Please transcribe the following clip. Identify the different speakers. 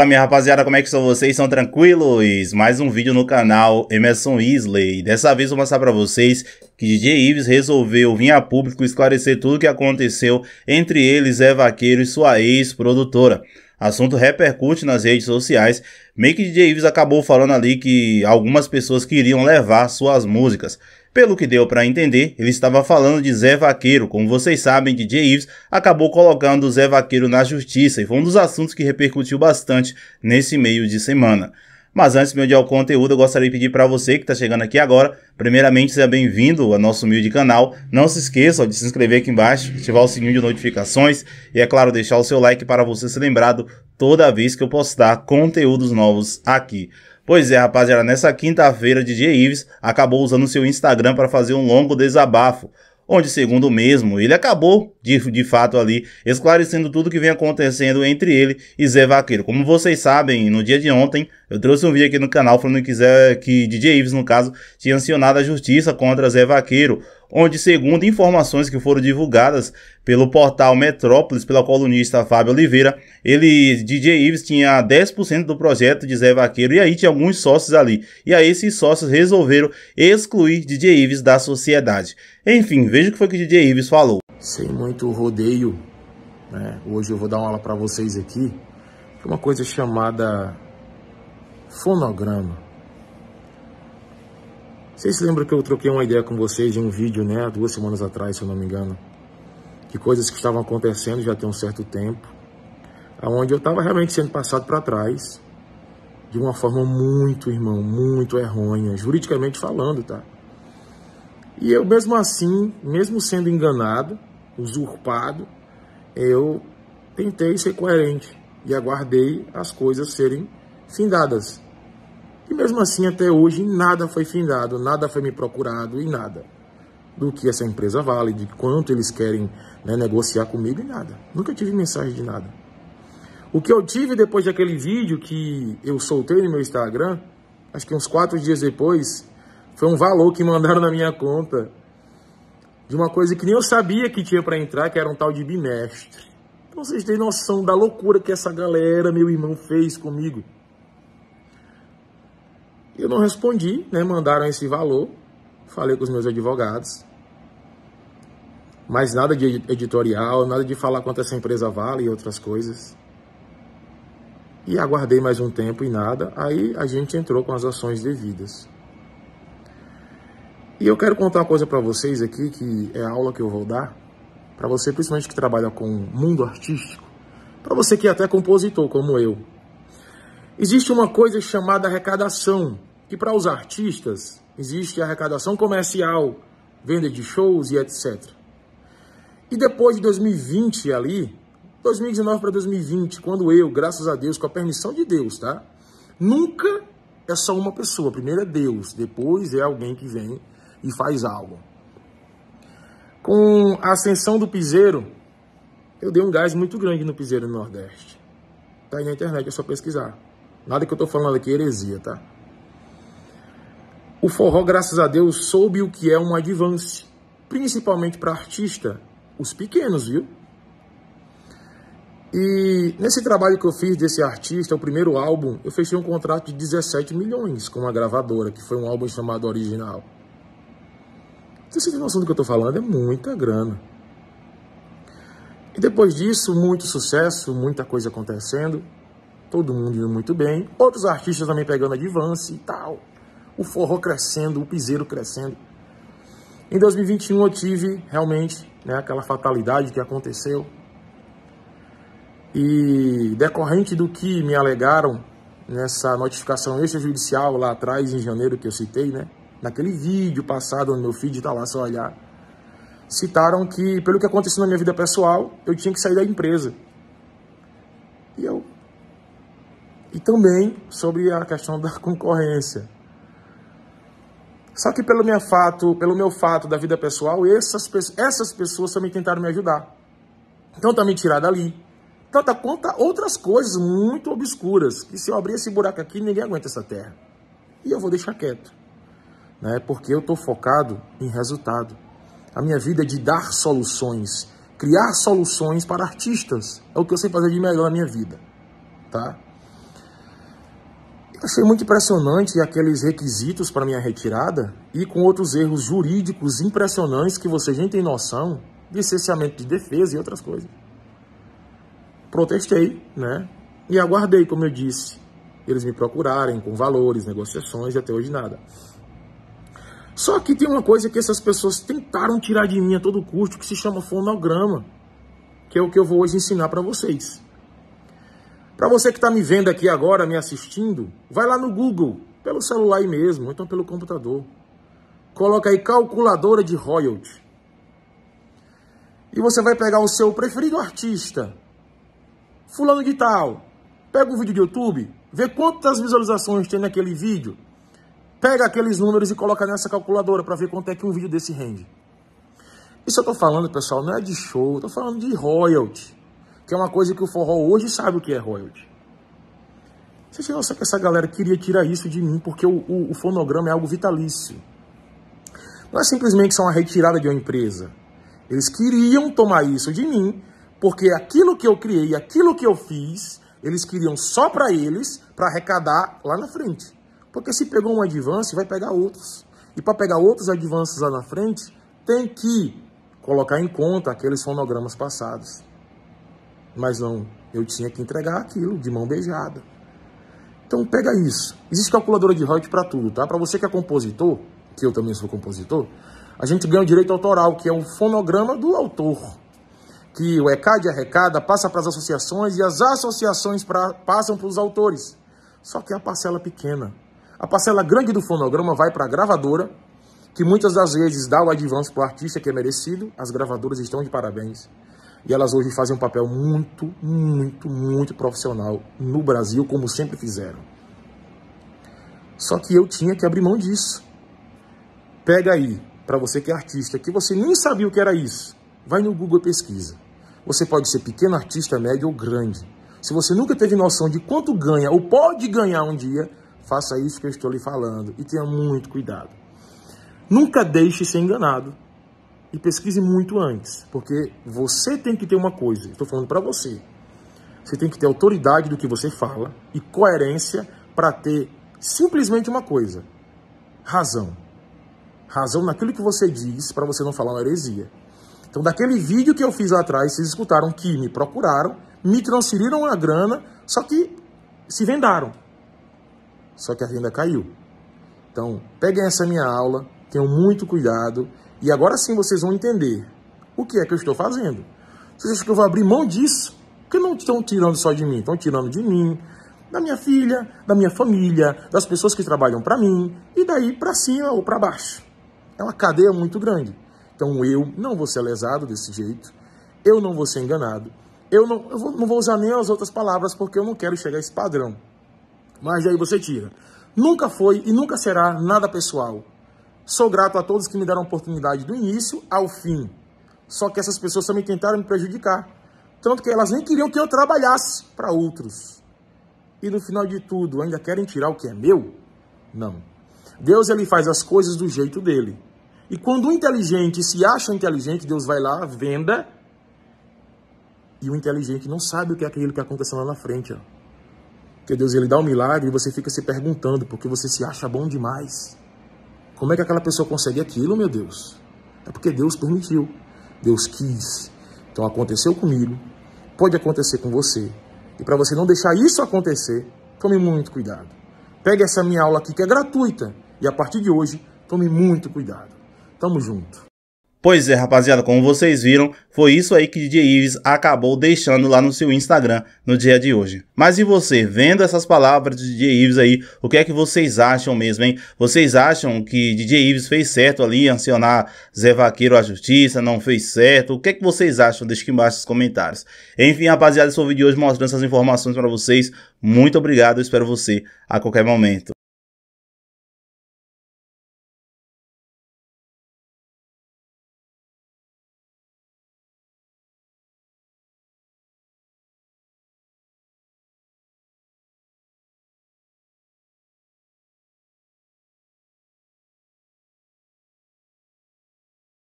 Speaker 1: Fala minha rapaziada, como é que estão vocês? São tranquilos? Mais um vídeo no canal Emerson Isley. Dessa vez vou mostrar para vocês que DJ Ives resolveu vir a público esclarecer tudo o que aconteceu entre ele, Zé Vaqueiro e sua ex-produtora. Assunto repercute nas redes sociais, meio que DJ Ives acabou falando ali que algumas pessoas queriam levar suas músicas. Pelo que deu para entender, ele estava falando de Zé Vaqueiro. Como vocês sabem, DJ Ives acabou colocando Zé Vaqueiro na justiça e foi um dos assuntos que repercutiu bastante nesse meio de semana. Mas antes de odiar o conteúdo, eu gostaria de pedir para você que está chegando aqui agora, primeiramente seja bem-vindo ao nosso humilde canal. Não se esqueça de se inscrever aqui embaixo, ativar o sininho de notificações e, é claro, deixar o seu like para você ser lembrado toda vez que eu postar conteúdos novos aqui. Pois é, rapaziada, nessa quinta-feira, DJ Ives acabou usando seu Instagram para fazer um longo desabafo, onde, segundo o mesmo, ele acabou, de, de fato, ali, esclarecendo tudo que vem acontecendo entre ele e Zé Vaqueiro. Como vocês sabem, no dia de ontem, eu trouxe um vídeo aqui no canal falando que, Zé, que DJ Ives, no caso, tinha acionado a justiça contra Zé Vaqueiro, onde, segundo informações que foram divulgadas pelo portal Metrópolis, pela colunista Fábio Oliveira, ele, DJ Ives, tinha 10% do projeto de Zé Vaqueiro e aí tinha alguns sócios ali. E aí esses sócios resolveram excluir DJ Ives da sociedade. Enfim, veja o que foi que DJ Ives falou.
Speaker 2: Sem muito rodeio, né? hoje eu vou dar uma aula para vocês aqui, uma coisa chamada fonograma. Vocês se lembram que eu troquei uma ideia com vocês de um vídeo, né, duas semanas atrás, se eu não me engano, de coisas que estavam acontecendo já tem um certo tempo, aonde eu estava realmente sendo passado para trás, de uma forma muito, irmão, muito errônea, juridicamente falando, tá? E eu mesmo assim, mesmo sendo enganado, usurpado, eu tentei ser coerente e aguardei as coisas serem findadas. E mesmo assim, até hoje, nada foi findado, nada foi me procurado e nada do que essa empresa vale, de quanto eles querem né, negociar comigo e nada. Nunca tive mensagem de nada. O que eu tive depois daquele vídeo que eu soltei no meu Instagram, acho que uns quatro dias depois, foi um valor que mandaram na minha conta de uma coisa que nem eu sabia que tinha para entrar, que era um tal de bimestre. Então vocês têm noção da loucura que essa galera, meu irmão, fez comigo. Eu não respondi, né? Mandaram esse valor. Falei com os meus advogados. Mas nada de editorial, nada de falar quanto essa empresa vale e outras coisas. E aguardei mais um tempo e nada. Aí a gente entrou com as ações devidas. E eu quero contar uma coisa para vocês aqui, que é a aula que eu vou dar. Para você, principalmente que trabalha com mundo artístico. Para você que é até compositor, como eu. Existe uma coisa chamada arrecadação que para os artistas existe arrecadação comercial, venda de shows e etc. E depois de 2020 ali, 2019 para 2020, quando eu, graças a Deus, com a permissão de Deus, tá? Nunca é só uma pessoa. Primeiro é Deus, depois é alguém que vem e faz algo. Com a ascensão do piseiro, eu dei um gás muito grande no piseiro do Nordeste. Tá aí na internet, é só pesquisar. Nada que eu tô falando aqui é heresia, tá? O forró, graças a Deus, soube o que é um advance, principalmente para artista, os pequenos, viu? E nesse trabalho que eu fiz desse artista, o primeiro álbum, eu fechei um contrato de 17 milhões com uma gravadora, que foi um álbum chamado Original. Você tem noção do que eu estou falando? É muita grana. E depois disso, muito sucesso, muita coisa acontecendo, todo mundo indo muito bem, outros artistas também pegando advance e tal o forró crescendo, o piseiro crescendo. Em 2021 eu tive realmente né, aquela fatalidade que aconteceu. E decorrente do que me alegaram nessa notificação extrajudicial lá atrás, em janeiro, que eu citei, né? Naquele vídeo passado no meu feed, tá lá só olhar. Citaram que, pelo que aconteceu na minha vida pessoal, eu tinha que sair da empresa. E eu. E também sobre a questão da concorrência. Só que pelo meu fato, pelo meu fato da vida pessoal, essas, essas pessoas também tentaram me ajudar. Então também tirar dali. Tanta conta outras coisas muito obscuras, que se eu abrir esse buraco aqui, ninguém aguenta essa terra. E eu vou deixar quieto. Né? Porque eu estou focado em resultado. A minha vida é de dar soluções, criar soluções para artistas. É o que eu sei fazer de melhor na minha vida. Tá? Achei muito impressionante aqueles requisitos para minha retirada e com outros erros jurídicos impressionantes que vocês nem têm noção, licenciamento de defesa e outras coisas. Protestei, né? E aguardei, como eu disse, eles me procurarem com valores, negociações e até hoje nada. Só que tem uma coisa que essas pessoas tentaram tirar de mim a todo custo, que se chama fonograma, que é o que eu vou hoje ensinar para vocês. Para você que está me vendo aqui agora, me assistindo, vai lá no Google, pelo celular aí mesmo, ou então pelo computador. Coloca aí calculadora de royalty. E você vai pegar o seu preferido artista, fulano de tal. Pega um vídeo do YouTube, vê quantas visualizações tem naquele vídeo. Pega aqueles números e coloca nessa calculadora para ver quanto é que um vídeo desse rende. Isso eu tô falando, pessoal, não é de show, eu tô falando de royalty que é uma coisa que o forró hoje sabe o que é royalty. Você tinha noção que essa galera queria tirar isso de mim, porque o, o, o fonograma é algo vitalício. Não é simplesmente só uma retirada de uma empresa. Eles queriam tomar isso de mim, porque aquilo que eu criei, aquilo que eu fiz, eles queriam só para eles, para arrecadar lá na frente. Porque se pegou um advance, vai pegar outros. E para pegar outros advances lá na frente, tem que colocar em conta aqueles fonogramas passados. Mas não, eu tinha que entregar aquilo de mão beijada. Então pega isso. Existe calculadora de royalties para tudo, tá? Para você que é compositor, que eu também sou compositor, a gente ganha o direito autoral, que é um fonograma do autor. Que o ECAD arrecada, passa para as associações e as associações pra, passam para os autores. Só que é a parcela pequena. A parcela grande do fonograma vai para a gravadora, que muitas das vezes dá o advance para o artista que é merecido. As gravadoras estão de parabéns. E elas hoje fazem um papel muito, muito, muito profissional no Brasil, como sempre fizeram. Só que eu tinha que abrir mão disso. Pega aí, para você que é artista, que você nem sabia o que era isso. Vai no Google e pesquisa. Você pode ser pequeno artista, médio ou grande. Se você nunca teve noção de quanto ganha ou pode ganhar um dia, faça isso que eu estou lhe falando e tenha muito cuidado. Nunca deixe ser enganado e pesquise muito antes, porque você tem que ter uma coisa, estou falando para você. Você tem que ter autoridade do que você fala e coerência para ter simplesmente uma coisa: razão. Razão naquilo que você diz para você não falar uma heresia. Então, daquele vídeo que eu fiz lá atrás, vocês escutaram que me procuraram, me transferiram a grana, só que se vendaram. Só que a renda caiu. Então, peguem essa minha aula, tenham muito cuidado e agora sim vocês vão entender o que é que eu estou fazendo. Vocês acham que eu vou abrir mão disso? Porque não estão tirando só de mim, estão tirando de mim, da minha filha, da minha família, das pessoas que trabalham para mim, e daí para cima ou para baixo. É uma cadeia muito grande. Então eu não vou ser lesado desse jeito, eu não vou ser enganado, eu não, eu vou, não vou usar nem as outras palavras porque eu não quero chegar a esse padrão. Mas aí você tira. Nunca foi e nunca será nada pessoal. Sou grato a todos que me deram oportunidade do início ao fim. Só que essas pessoas também tentaram me prejudicar. Tanto que elas nem queriam que eu trabalhasse para outros. E no final de tudo, ainda querem tirar o que é meu? Não. Deus ele faz as coisas do jeito dele. E quando o inteligente se acha inteligente, Deus vai lá, venda. E o inteligente não sabe o que é aquilo que aconteceu lá na frente. Ó. Porque Deus ele dá um milagre e você fica se perguntando porque você se acha bom demais. Como é que aquela pessoa consegue aquilo, meu Deus? É porque Deus permitiu, Deus quis. Então aconteceu comigo, pode acontecer com você. E para você não deixar isso acontecer, tome muito cuidado. Pegue essa minha aula aqui que é gratuita e a partir de hoje, tome muito cuidado. Tamo junto.
Speaker 1: Pois é, rapaziada, como vocês viram, foi isso aí que DJ Ives acabou deixando lá no seu Instagram no dia de hoje. Mas e você, vendo essas palavras de DJ Ives aí, o que é que vocês acham mesmo, hein? Vocês acham que DJ Ives fez certo ali acionar Zé Vaqueiro à justiça, não fez certo? O que é que vocês acham? Deixa aqui embaixo nos comentários. Enfim, rapaziada, esse foi o vídeo de hoje mostrando essas informações para vocês. Muito obrigado, eu espero você a qualquer momento.